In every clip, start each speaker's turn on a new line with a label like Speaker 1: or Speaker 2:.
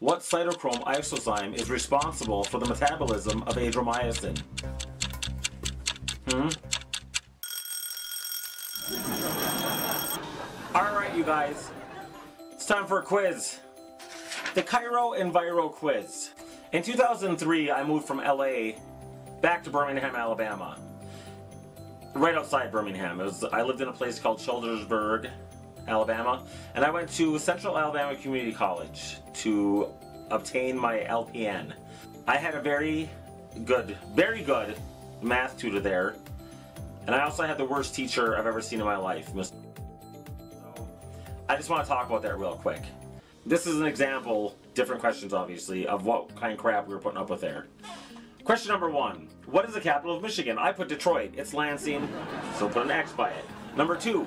Speaker 1: What cytochrome isozyme is responsible for the metabolism of Adriamycin? Hmm? Alright, you guys. It's time for a quiz. The Kyro Enviro Quiz. In 2003, I moved from LA back to Birmingham, Alabama. Right outside Birmingham. Was, I lived in a place called Childersburg, Alabama, and I went to Central Alabama Community College to obtain my LPN. I had a very good, very good math tutor there, and I also had the worst teacher I've ever seen in my life. I just want to talk about that real quick. This is an example, different questions obviously, of what kind of crap we were putting up with there. Question number one. What is the capital of Michigan? I put Detroit. It's Lansing, so put an X by it. Number two.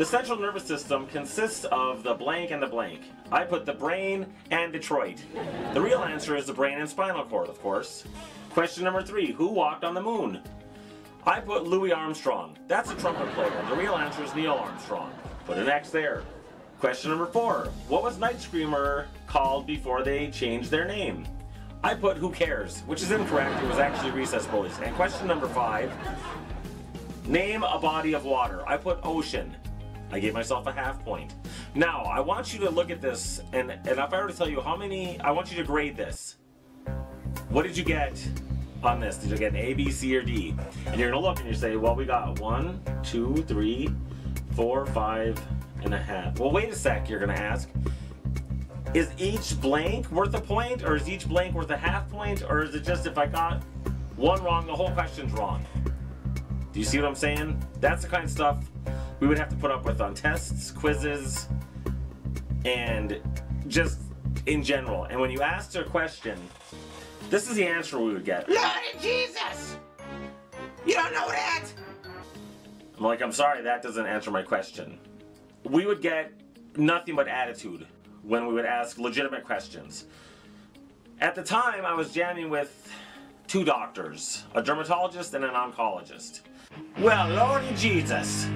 Speaker 1: The central nervous system consists of the blank and the blank. I put the brain and Detroit. The real answer is the brain and spinal cord, of course. Question number three. Who walked on the moon? I put Louis Armstrong. That's a trumpet player. The real answer is Neil Armstrong. Put an X there. Question number four. What was Night Screamer called before they changed their name? I put Who Cares, which is incorrect. It was actually Recess Bullies. And question number five. Name a body of water. I put Ocean. I gave myself a half point. Now, I want you to look at this, and, and if I were to tell you how many, I want you to grade this. What did you get on this? Did you get an A, B, C, or D? And you're gonna look and you say, well, we got one, two, three, four, five and a half. Well, wait a sec, you're gonna ask. Is each blank worth a point, or is each blank worth a half point, or is it just if I got one wrong, the whole question's wrong? Do you see what I'm saying? That's the kind of stuff we would have to put up with on tests, quizzes, and just in general. And when you asked a question, this is the answer we would get.
Speaker 2: Lord Jesus! You don't know that?
Speaker 1: I'm like, I'm sorry, that doesn't answer my question. We would get nothing but attitude when we would ask legitimate questions. At the time, I was jamming with two doctors, a dermatologist and an oncologist. Well, Lord Jesus!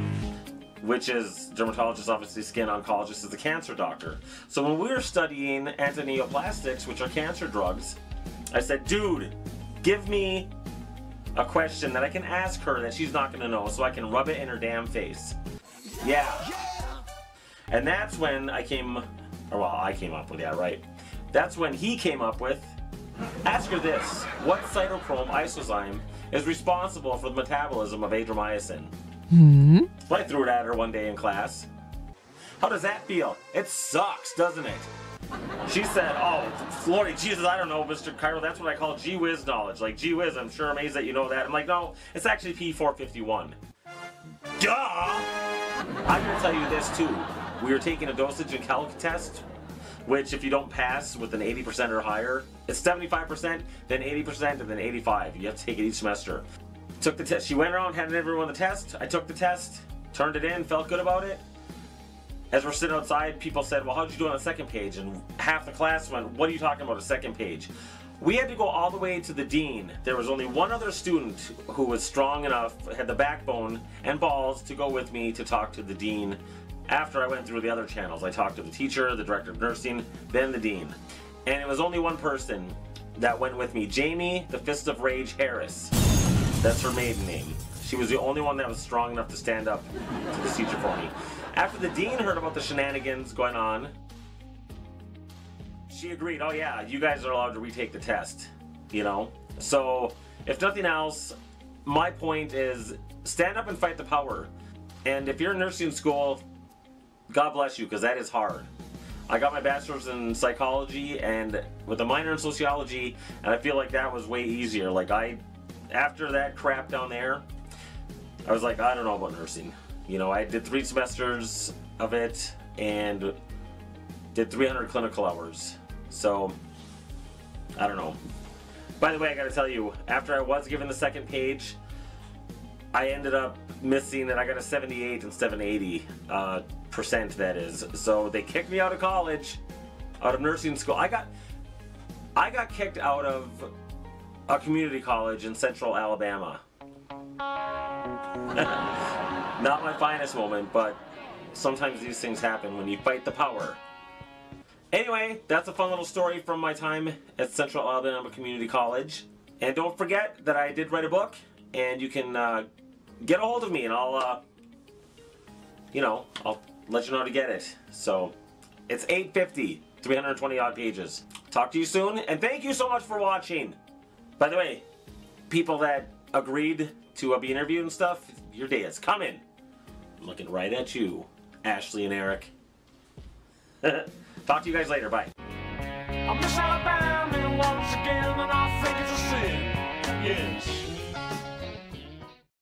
Speaker 1: Which is, dermatologist obviously, skin oncologist is a cancer doctor. So when we were studying antineoplastics, which are cancer drugs, I said, dude, give me a question that I can ask her that she's not gonna know so I can rub it in her damn face. Yeah. And that's when I came, or well, I came up with that, right? That's when he came up with, ask her this, what cytochrome isozyme is responsible for the metabolism of Adriamycin?
Speaker 3: Hmm?
Speaker 1: I threw it at her one day in class. How does that feel? It sucks, doesn't it? She said, oh, Lordy Jesus, I don't know, Mr. Kyro, that's what I call gee whiz knowledge. Like, gee whiz, I'm sure amazed that you know that. I'm like, no, it's actually P451. Duh! I'm gonna tell you this too. We were taking a dosage and calc test, which if you don't pass with an 80% or higher, it's 75%, then 80%, and then 85. You have to take it each semester. Took the test. She went around, handed everyone the test. I took the test, turned it in, felt good about it. As we're sitting outside, people said, well, how'd you do on the second page? And half the class went, what are you talking about, a second page? We had to go all the way to the dean. There was only one other student who was strong enough, had the backbone and balls to go with me to talk to the dean after I went through the other channels. I talked to the teacher, the director of nursing, then the dean. And it was only one person that went with me, Jamie, the Fist of Rage Harris. That's her maiden name. She was the only one that was strong enough to stand up to the teacher for me. After the dean heard about the shenanigans going on, she agreed, oh yeah, you guys are allowed to retake the test, you know? So, if nothing else, my point is stand up and fight the power. And if you're in nursing school, God bless you, because that is hard. I got my bachelor's in psychology and with a minor in sociology, and I feel like that was way easier. Like I, after that crap down there, I was like, I don't know about nursing. You know, I did three semesters of it and did 300 clinical hours. So, I don't know. By the way, I gotta tell you, after I was given the second page, I ended up missing and I got a 78 and 780 uh, percent that is. So they kicked me out of college, out of nursing school. I got I got kicked out of a community college in central Alabama. Not my finest moment, but sometimes these things happen when you fight the power. Anyway, that's a fun little story from my time at Central Alabama Community College. And don't forget that I did write a book, and you can uh, get a hold of me, and I'll, uh, you know, I'll let you know how to get it. So, it's 850, 320 odd pages. Talk to you soon, and thank you so much for watching. By the way, people that agreed to uh, be interviewed and stuff, your day is coming. I'm looking right at you, Ashley and Eric. Talk to you guys later. Bye.
Speaker 3: I'm Miss Alabama once again, and I think it's a sin. Yes.